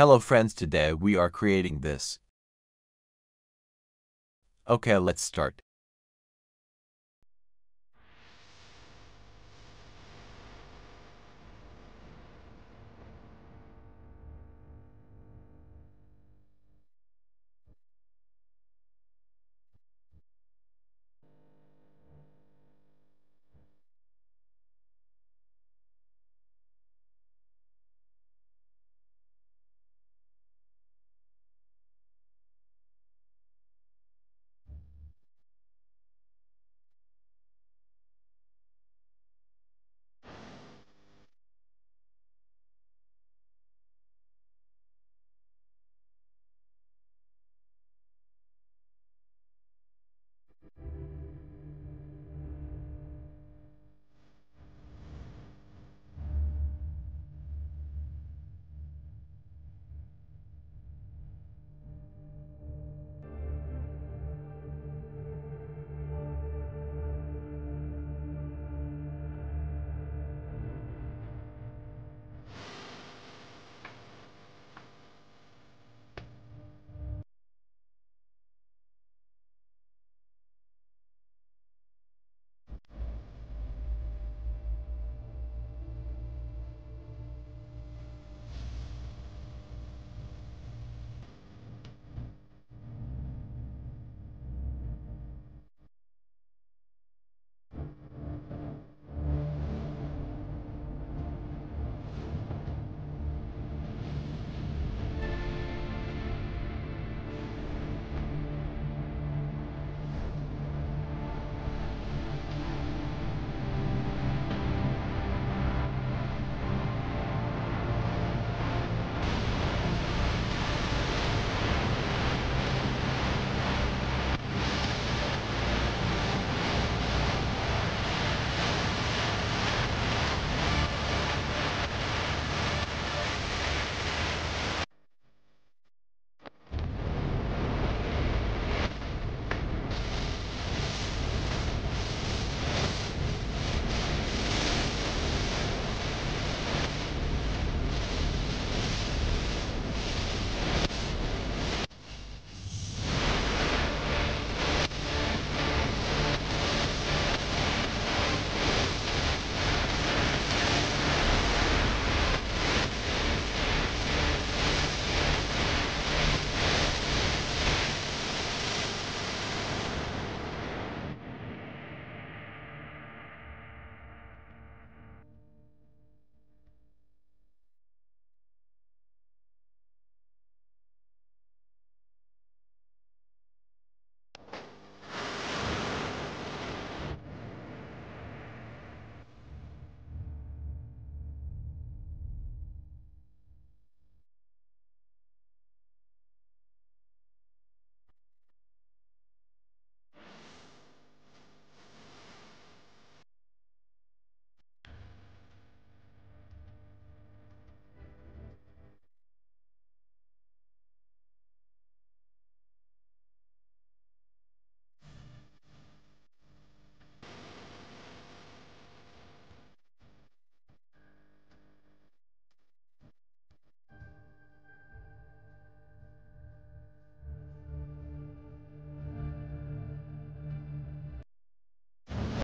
Hello friends, today we are creating this. Okay, let's start.